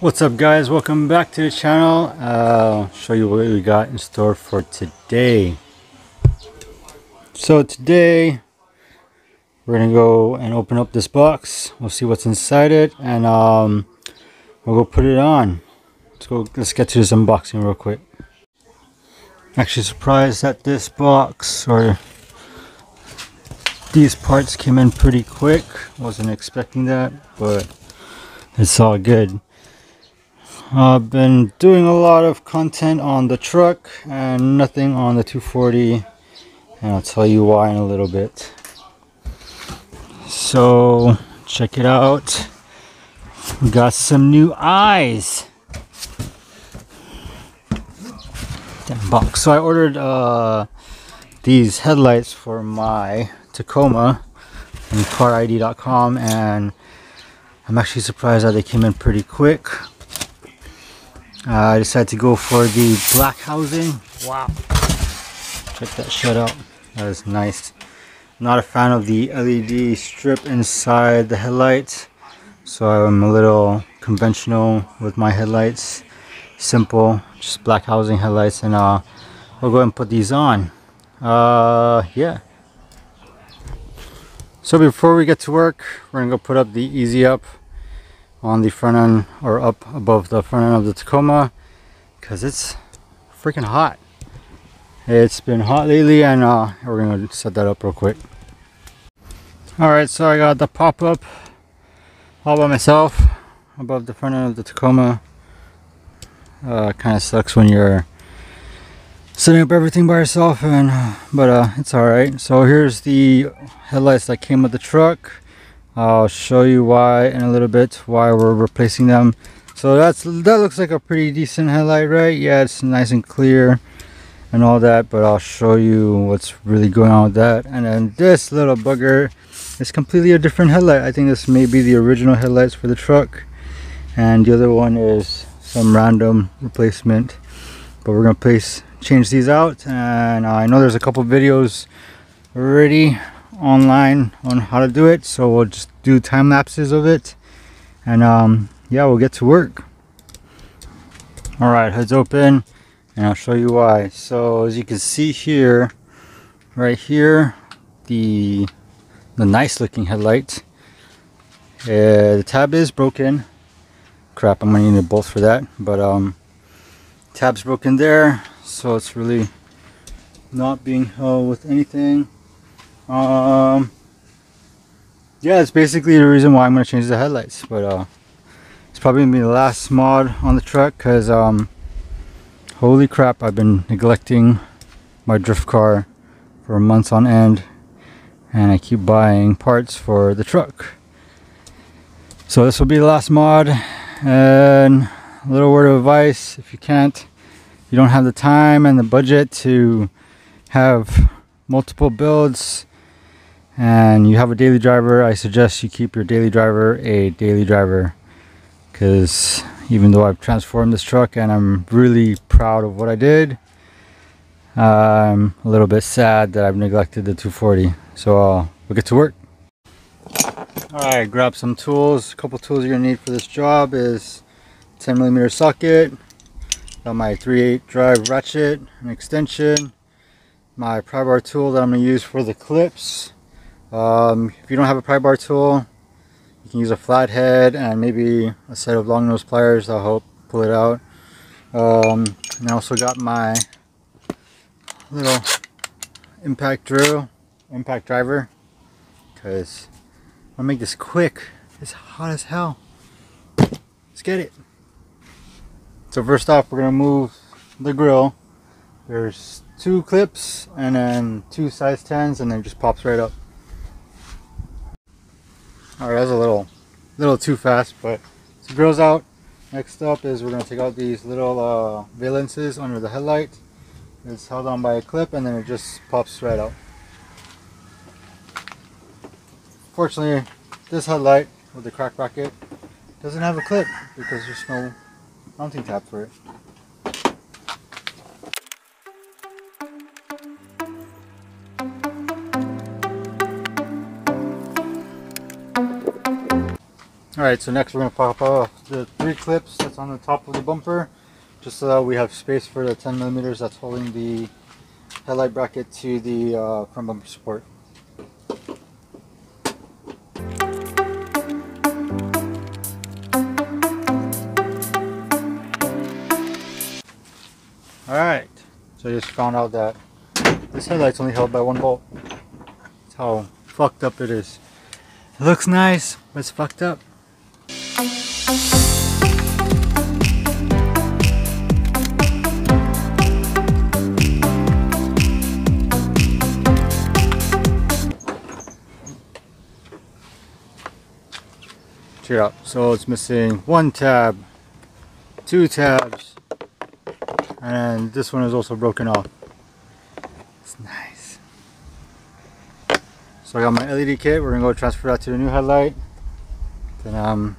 What's up guys, welcome back to the channel. I'll show you what we got in store for today. So today, we're gonna go and open up this box. We'll see what's inside it and um, we'll go put it on. Let's go, let's get to this unboxing real quick. Actually surprised that this box or these parts came in pretty quick. Wasn't expecting that, but it's all good. I've been doing a lot of content on the truck and nothing on the 240 and I'll tell you why in a little bit. So check it out. We got some new eyes. Damn box. So I ordered uh, these headlights for my Tacoma from carid.com and I'm actually surprised that they came in pretty quick. Uh, I decided to go for the black housing. Wow. Check that shit out. That is nice. Not a fan of the LED strip inside the headlights. So I'm a little conventional with my headlights. Simple, just black housing headlights. And uh, we'll go and put these on. Uh, yeah. So before we get to work, we're gonna go put up the Easy Up on the front end or up above the front end of the Tacoma because it's freaking hot. It's been hot lately and uh, we're gonna set that up real quick. Alright, so I got the pop-up all by myself above the front end of the Tacoma. Uh, kind of sucks when you're setting up everything by yourself and but uh, it's alright. So here's the headlights that came with the truck I'll show you why in a little bit why we're replacing them. So that's that looks like a pretty decent headlight right? Yeah it's nice and clear and all that but I'll show you what's really going on with that. And then this little bugger is completely a different headlight. I think this may be the original headlights for the truck. And the other one is some random replacement. But we're gonna place change these out. And I know there's a couple videos already online on how to do it so we'll just do time lapses of it. And um, yeah we'll get to work. All right heads open and I'll show you why. So as you can see here right here the the nice looking headlight uh, the tab is broken. Crap I'm gonna need a bolt for that but um tab's broken there so it's really not being held with anything um, yeah, it's basically the reason why I'm going to change the headlights. But uh, it's probably going to be the last mod on the truck because um, holy crap, I've been neglecting my drift car for months on end. And I keep buying parts for the truck. So this will be the last mod. And a little word of advice, if you can't, you don't have the time and the budget to have multiple builds and you have a daily driver, I suggest you keep your daily driver a daily driver because even though I've transformed this truck and I'm really proud of what I did, I'm a little bit sad that I've neglected the 240. So uh, we'll get to work. Alright, grab some tools. A couple tools you're gonna need for this job is 10 millimeter socket, got my 3/8 drive ratchet, an extension, my pry bar tool that I'm gonna use for the clips, um, if you don't have a pry bar tool, you can use a flathead and maybe a set of long nose pliers that'll help pull it out. Um, and I also got my little impact drill, impact driver, because I'll make this quick. It's hot as hell. Let's get it. So first off, we're gonna move the grill. There's two clips and then two size 10s and then it just pops right up. Alright, that was a little, little too fast, but the grill's out. Next up is we're to take out these little uh, valences under the headlight. It's held on by a clip and then it just pops right out. Fortunately, this headlight with the crack bracket doesn't have a clip because there's no mounting tab for it. Alright, so next we're going to pop off the three clips that's on the top of the bumper just so that we have space for the 10 millimeters that's holding the headlight bracket to the uh, front bumper support. Alright, so I just found out that this headlight's only held by one bolt. That's how fucked up it is. It looks nice, but it's fucked up. Check it out. So it's missing one tab, two tabs, and this one is also broken off. It's nice. So I got my LED kit. We're gonna go transfer that to the new headlight. Then um,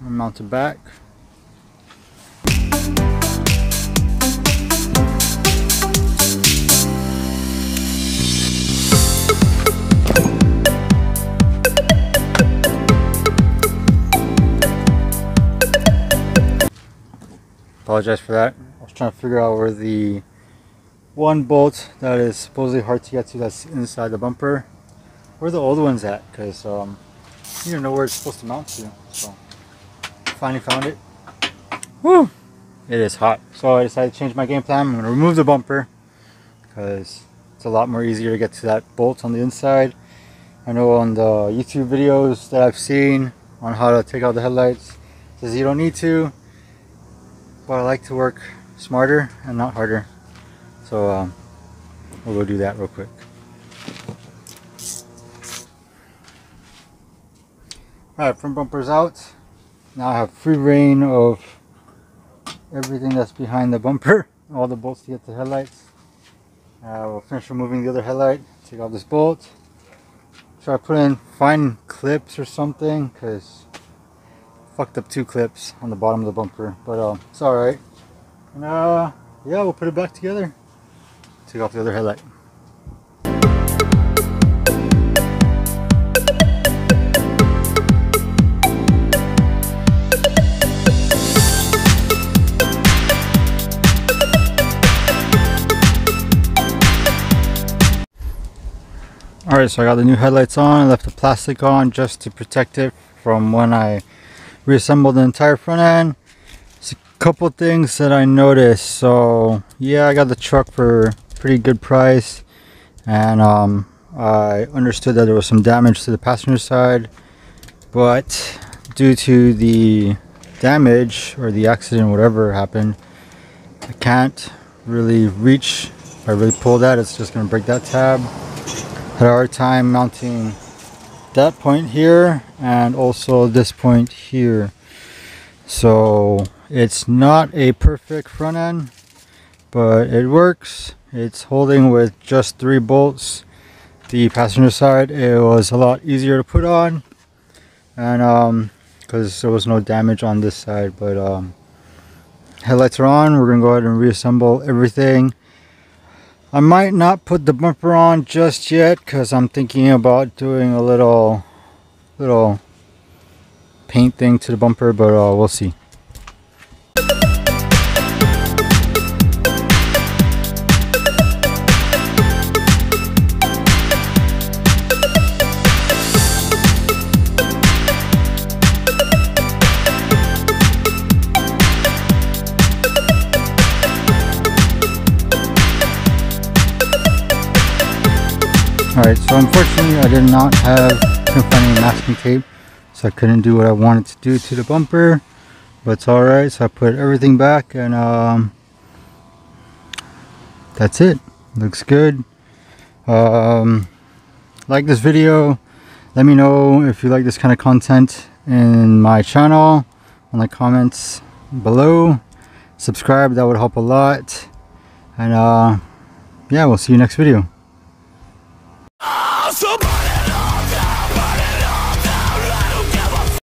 I'm mount it back. Apologize for that. I was trying to figure out where the one bolt that is supposedly hard to get to that's inside the bumper, where the old one's at, because um, you don't know where it's supposed to mount to. So finally found it. Woo! It is hot. So I decided to change my game plan. I'm going to remove the bumper because it's a lot more easier to get to that bolt on the inside. I know on the YouTube videos that I've seen on how to take out the headlights, says you don't need to, but I like to work smarter and not harder. So um, we'll go do that real quick. Alright, front bumper's out. Now I have free reign of everything that's behind the bumper, all the bolts to get the headlights. Uh, we'll finish removing the other headlight, take off this bolt. Try to put in fine clips or something, because fucked up two clips on the bottom of the bumper, but uh, it's alright. And uh, yeah, we'll put it back together. Take off the other headlight. Alright, so I got the new headlights on. I left the plastic on just to protect it from when I reassembled the entire front end. It's a couple things that I noticed. So, yeah, I got the truck for pretty good price. And um, I understood that there was some damage to the passenger side. But due to the damage or the accident, whatever happened, I can't really reach. If I really pull that, it's just going to break that tab had a hard time mounting that point here and also this point here. So it's not a perfect front end but it works. It's holding with just three bolts. The passenger side it was a lot easier to put on. And um because there was no damage on this side but um headlights are on. We're gonna go ahead and reassemble everything I might not put the bumper on just yet because I'm thinking about doing a little little paint thing to the bumper but uh, we'll see. Alright, so unfortunately I did not have, any masking tape, so I couldn't do what I wanted to do to the bumper, but it's alright, so I put everything back and um, that's it, looks good. Um, like this video, let me know if you like this kind of content in my channel, on the comments below, subscribe, that would help a lot, and uh, yeah, we'll see you next video.